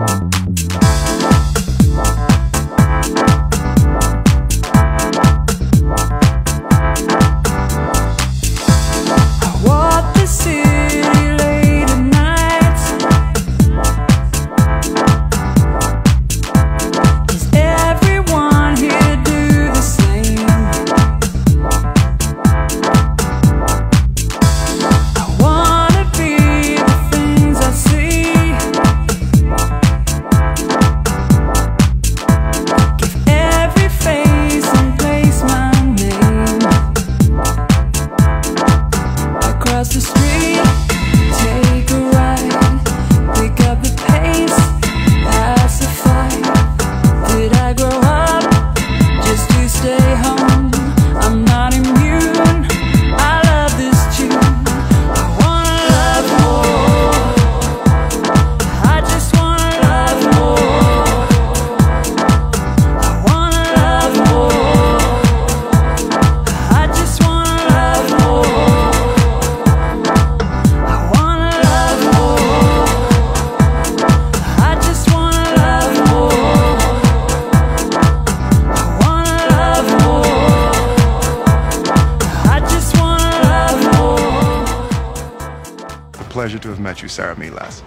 Bye. pleasure to have met you, Sarah Milas.